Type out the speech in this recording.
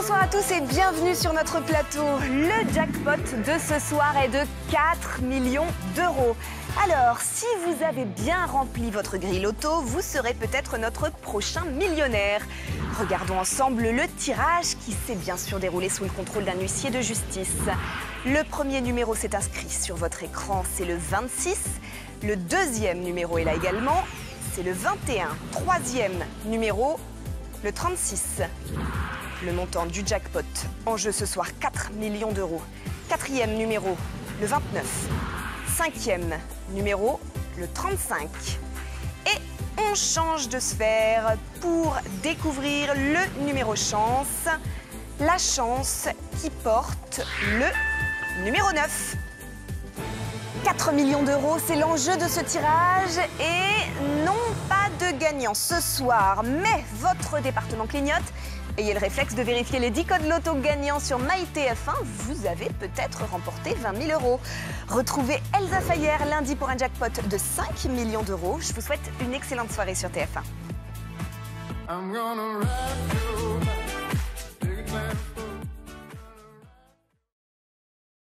Bonsoir à tous et bienvenue sur notre plateau. Le jackpot de ce soir est de 4 millions d'euros. Alors, si vous avez bien rempli votre grille auto, vous serez peut-être notre prochain millionnaire. Regardons ensemble le tirage qui s'est bien sûr déroulé sous le contrôle d'un huissier de justice. Le premier numéro s'est inscrit sur votre écran, c'est le 26. Le deuxième numéro est là également, c'est le 21. Troisième numéro, le 36. Le montant du jackpot en jeu ce soir, 4 millions d'euros. Quatrième numéro, le 29. Cinquième numéro, le 35. Et on change de sphère pour découvrir le numéro chance. La chance qui porte le numéro 9. 4 millions d'euros, c'est l'enjeu de ce tirage et non pas de gagnant ce soir, mais votre département clignote Ayez le réflexe de vérifier les 10 codes loto gagnants sur MyTF1. Vous avez peut-être remporté 20 000 euros. Retrouvez Elsa Fayer lundi pour un jackpot de 5 millions d'euros. Je vous souhaite une excellente soirée sur TF1.